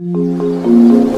Müzik